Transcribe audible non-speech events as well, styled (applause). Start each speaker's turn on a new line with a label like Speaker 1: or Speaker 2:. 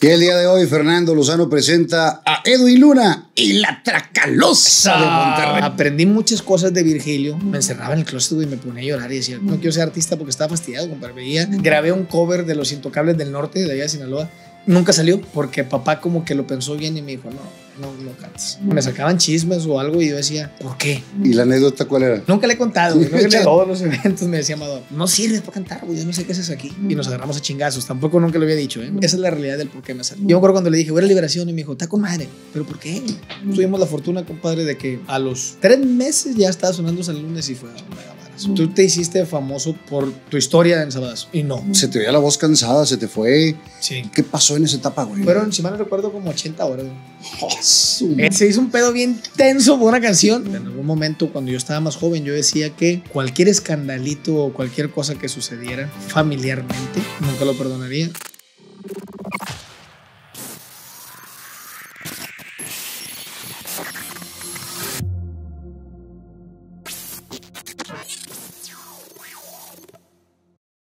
Speaker 1: Y el día de hoy, Fernando Lozano presenta a Edwin Luna y la Tracalosa de Monterrey.
Speaker 2: Aprendí muchas cosas de Virgilio. Me encerraba en el closet y me ponía a llorar y decía, no quiero ser artista porque estaba fastidiado, compadre. Veía, grabé un cover de Los Intocables del Norte, de allá de Sinaloa. Nunca salió porque papá como que lo pensó bien y me dijo, no, no lo cantes. Me sacaban chismes o algo y yo decía, ¿por qué?
Speaker 1: ¿Y la anécdota cuál era?
Speaker 2: Nunca le he contado. Nunca le- (laughs) todos los eventos me decía Amador, no sirves para cantar, güey. Yo no sé qué haces aquí. Y nos agarramos a chingazos. Tampoco nunca lo había dicho, ¿eh? Esa es la realidad del por qué me salió. Yo me acuerdo cuando le dije, voy a la liberación y me dijo, está con madre. ¿Pero por qué? Tuvimos la fortuna, compadre, de que a los tres meses ya estaba sonando San Lunes y fue barazo. Tú te hiciste famoso por tu historia en Sabadazo. Y no.
Speaker 1: Se te oía la voz cansada, se te fue.
Speaker 2: Sí.
Speaker 1: ¿Qué pasó en esa etapa, güey?
Speaker 2: Fueron, si mal no recuerdo, como 80 horas.
Speaker 1: Oh, su-
Speaker 2: Eh, Se hizo un pedo bien tenso por una canción. En algún momento, cuando yo estaba más joven, yo decía que cualquier escandalito o cualquier cosa que sucediera familiarmente, nunca lo perdonaría.